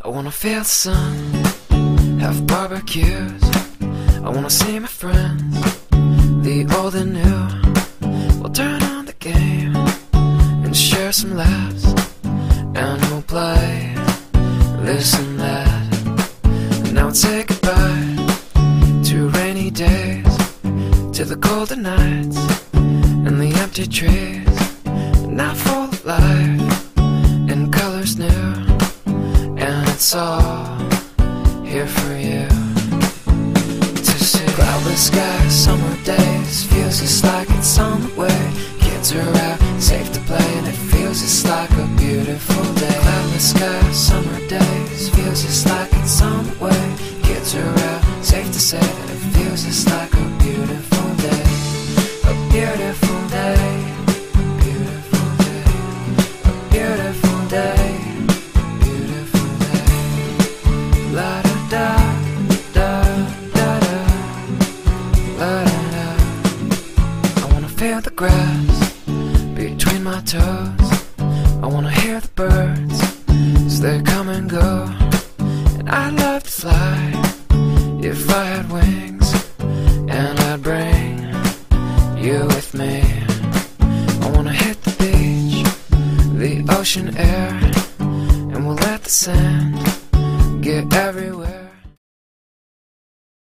I wanna feel the sun, have barbecues. I wanna see my friends, the old and new. We'll turn on the game and share some laughs, and we'll play and that. And now let's say goodbye to rainy days, to the golden nights and the empty trees. Now full of life it's all here for you to see. Cloudless skies, summer days, feels just like it's on. Kids are out, safe to play, and it feels just like a beautiful day. Cloudless skies, summer days, feels just like it's on. Kids are out, safe to say that it feels just like a beautiful day. A beautiful feel the grass between my toes. I wanna hear the birds as they come and go. And I'd love to fly if I had wings, and I'd bring you with me. I wanna hit the beach, the ocean air, and we'll let the sand everywhere.